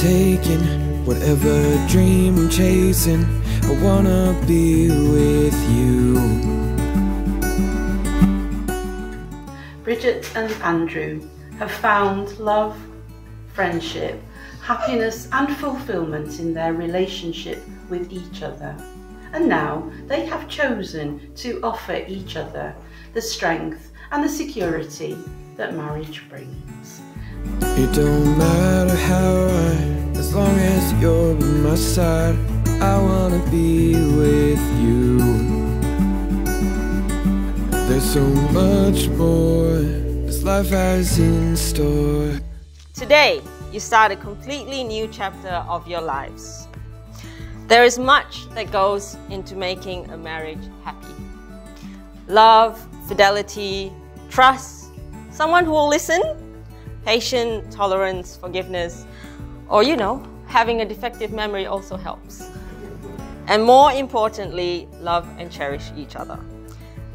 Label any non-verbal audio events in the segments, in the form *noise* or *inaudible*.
taking, whatever dream I'm chasing. I wanna be with you. Brigitte and Andrew have found love, friendship, happiness, and fulfillment in their relationship with each other. And now they have chosen to offer each other the strength and the security that marriage brings. It don't matter how I, as long as you're by my side, I wanna be with you. There's so much more this life has in store. Today, you start a completely new chapter of your lives. There is much that goes into making a marriage happy love, fidelity, trust, someone who will listen, patience, tolerance, forgiveness, or you know, having a defective memory also helps. And more importantly, love and cherish each other.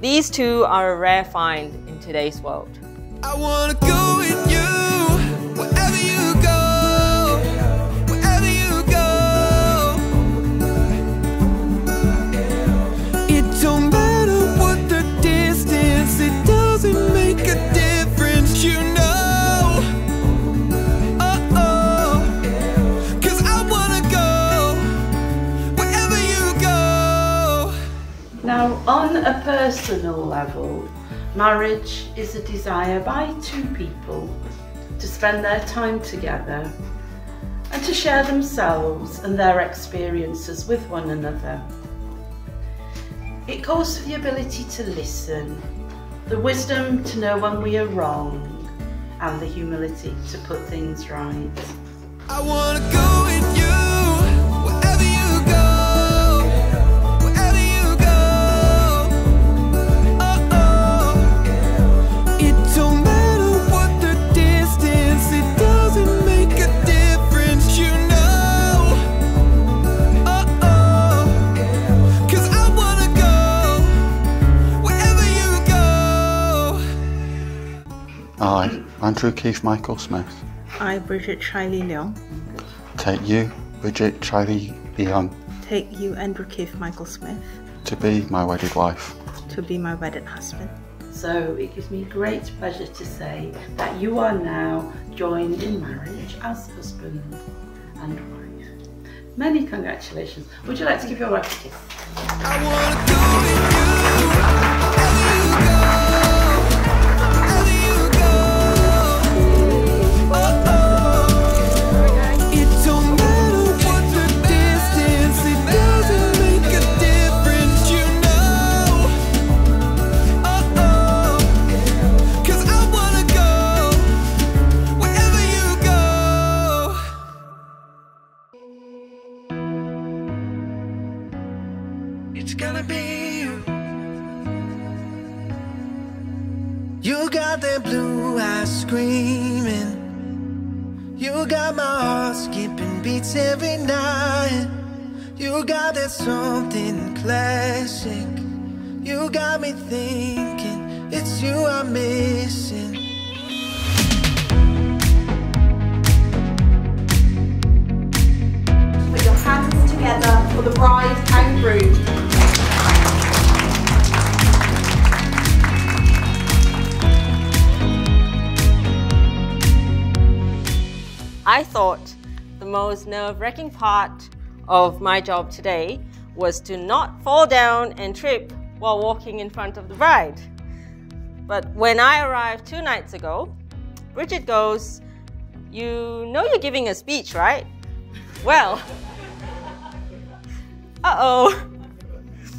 These two are a rare find in today's world. A personal level, marriage is a desire by two people to spend their time together and to share themselves and their experiences with one another. It calls for the ability to listen, the wisdom to know when we are wrong, and the humility to put things right. Andrew Keith Michael Smith, I, Brigitte Shiley Leong, take you, Brigitte Charlie Leon, take you, Andrew Keith Michael Smith, to be my wedded wife. to be my wedded husband. So it gives me great pleasure to say that you are now joined in marriage as husband and wife. Many congratulations. Would you like to give your wife a kiss? It's gonna be you. You got that blue eyes screaming. You got my heart skipping beats every night. You got that something classic. You got me thinking it's you I'm missing. I thought the most nerve wracking part of my job today was to not fall down and trip while walking in front of the bride. But when I arrived two nights ago, Brigitte goes, You know you're giving a speech, right? Well, *laughs* uh oh.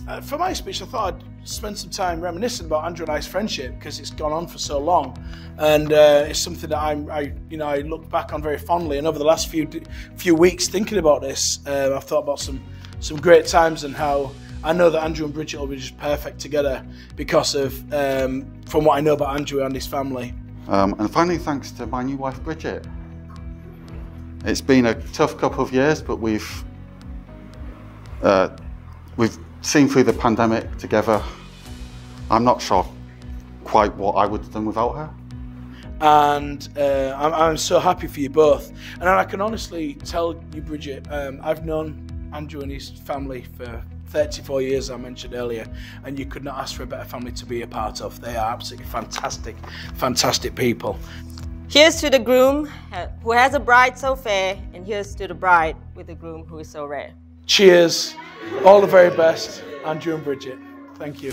Uh, for my speech, I thought I'd spend some time reminiscing about Andrew and I's friendship because it's gone on for so long, and uh, it's something that I'm, I, you know, I look back on very fondly. And over the last few few weeks, thinking about this, uh, I've thought about some some great times and how I know that Andrew and Brigitte will be just perfect together because of um, from what I know about Andrew and his family. Um, and finally, thanks to my new wife, Brigitte. It's been a tough couple of years, but we've uh, we've seen through the pandemic together. I'm not sure quite what I would have done without her. and uh, I'm, I'm so happy for you both. And I can honestly tell you, Brigitte, um, I've known Andrew and his family for 34 years, I mentioned earlier, and you could not ask for a better family to be a part of. They are absolutely fantastic, fantastic people. Here's to the groom uh, who has a bride so fair, and here's to the bride with a groom who is so rare. Cheers. All the very best, Andrew and Brigitte. Thank you.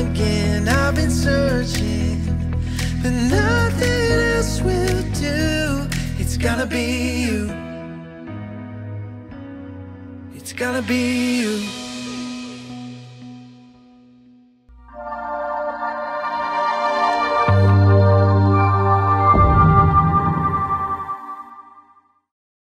Again. I've been searching, but nothing else will do. It's gotta be you. It's gotta be you.